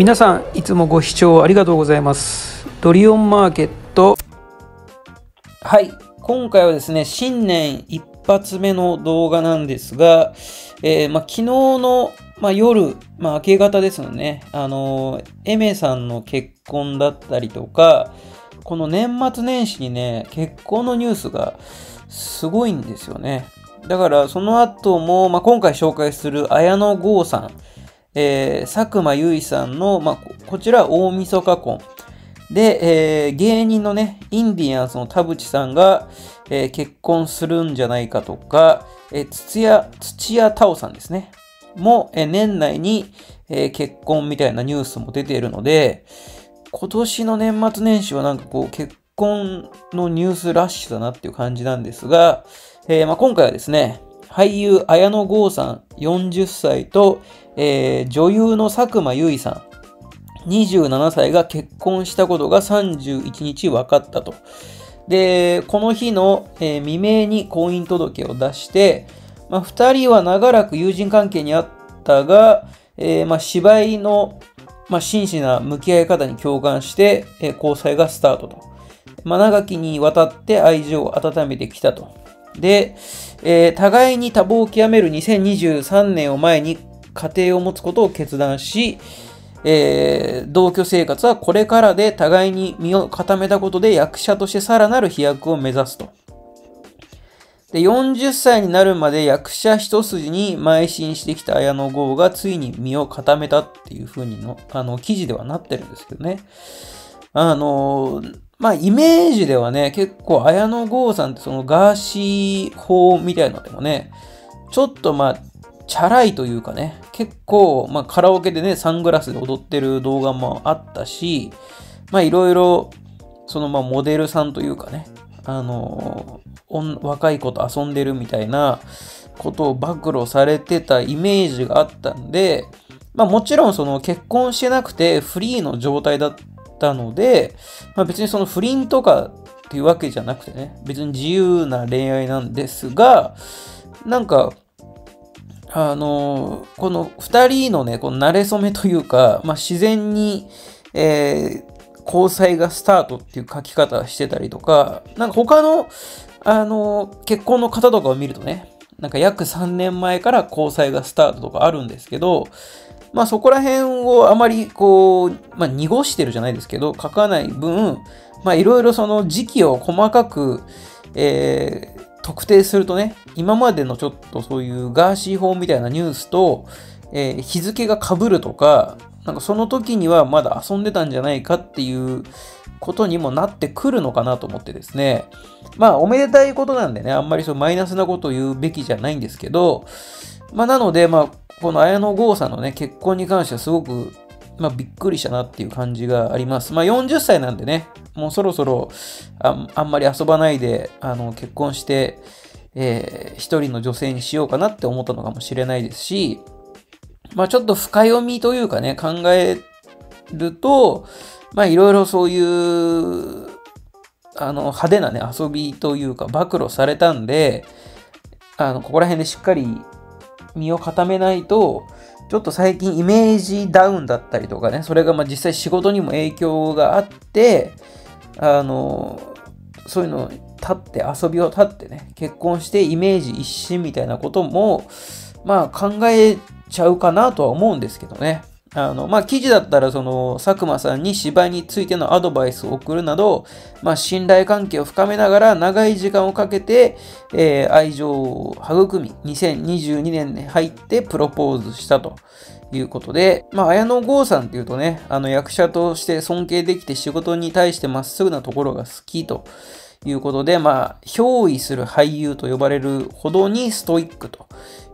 皆さんいつもご視聴ありがとうございます。ドリオンマーケット。はい。今回はですね新年一発目の動画なんですが、えー、ま、昨日の、ま、夜、ま、明け方ですよね。あのエメさんの結婚だったりとかこの年末年始にね結婚のニュースがすごいんですよね。だからその後も、ま、今回紹介する綾野剛さんえー、佐久間由衣さんの、まあ、こちら大晦日婚。で、えー、芸人のね、インディアンスの田淵さんが、えー、結婚するんじゃないかとか、えー、土屋、土屋太鳳さんですね。も、えー、年内に、えー、結婚みたいなニュースも出ているので、今年の年末年始はなんかこう、結婚のニュースラッシュだなっていう感じなんですが、えーまあ、今回はですね、俳優綾野剛さん40歳と、えー、女優の佐久間由衣さん27歳が結婚したことが31日分かったと。で、この日の、えー、未明に婚姻届を出して、まあ、2人は長らく友人関係にあったが、えー、まあ、芝居の、まあ、真摯な向き合い方に共感して、えー、交際がスタートと。まあ、長きにわたって愛情を温めてきたと。で、えー、互いに多忙を極める2023年を前に家庭を持つことを決断し、えー、同居生活はこれからで互いに身を固めたことで役者としてさらなる飛躍を目指すと。で、40歳になるまで役者一筋に邁進してきた綾野剛がついに身を固めたっていう風にの、あの、記事ではなってるんですけどね。あのーまあ、イメージではね、結構、綾野剛さんってそのガーシー法みたいなのでもね、ちょっとまあ、チャラいというかね、結構、まあ、カラオケでね、サングラスで踊ってる動画もあったし、まあ、いろいろ、そのまあ、モデルさんというかね、あの若い子と遊んでるみたいなことを暴露されてたイメージがあったんで、まあもちろんその結婚してなくてフリーの状態だったったので、まあ、別にその不倫とかっていうわけじゃなくてね、別に自由な恋愛なんですが、なんか、あのー、この2人のね、この慣れ初めというか、まあ、自然に、えー、交際がスタートっていう書き方してたりとか、なんか他の、あの、結婚の方とかを見るとね、なんか約3年前から交際がスタートとかあるんですけど、まあそこら辺をあまりこう、まあ濁してるじゃないですけど、書かない分、まあいろいろその時期を細かく、えー、特定するとね、今までのちょっとそういうガーシー法みたいなニュースと、えー、日付が被るとか、なんかその時にはまだ遊んでたんじゃないかっていうことにもなってくるのかなと思ってですね。まあおめでたいことなんでね、あんまりそうマイナスなことを言うべきじゃないんですけど、まあなので、まあこの綾野剛さんのね、結婚に関してはすごく、まあ、びっくりしたなっていう感じがあります。まあ、40歳なんでね、もうそろそろああんまり遊ばないで、あの、結婚して、えー、一人の女性にしようかなって思ったのかもしれないですし、まあ、ちょっと深読みというかね、考えると、まあ、いろいろそういう、あの、派手なね、遊びというか、暴露されたんで、あの、ここら辺でしっかり身を固めないと、ちょっと最近イメージダウンだったりとかね、それがまあ実際仕事にも影響があって、あの、そういうのを立って、遊びを立ってね、結婚してイメージ一新みたいなことも、まあ考えちゃうかなとは思うんですけどね。あの、まあ、記事だったら、その、佐久間さんに芝居についてのアドバイスを送るなど、まあ、信頼関係を深めながら、長い時間をかけて、えー、愛情を育み、2022年に入ってプロポーズしたということで、まあ、綾野剛さんっていうとね、あの、役者として尊敬できて仕事に対してまっすぐなところが好きと。いうことで、まあ、憑依する俳優と呼ばれるほどにストイックと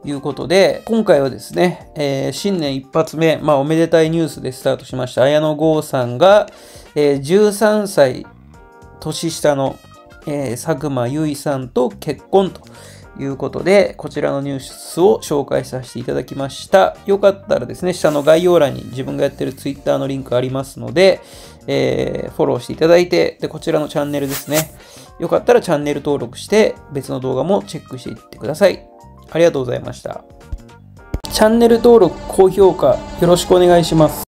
いうことで、今回はですね、えー、新年一発目、まあ、おめでたいニュースでスタートしました。綾野剛さんが、えー、13歳年下の、えー、佐久間由衣さんと結婚ということで、こちらのニュースを紹介させていただきました。よかったらですね、下の概要欄に自分がやってる Twitter のリンクありますので、えー、フォローしていただいて、で、こちらのチャンネルですね。よかったらチャンネル登録して別の動画もチェックしていってください。ありがとうございました。チャンネル登録、高評価よろしくお願いします。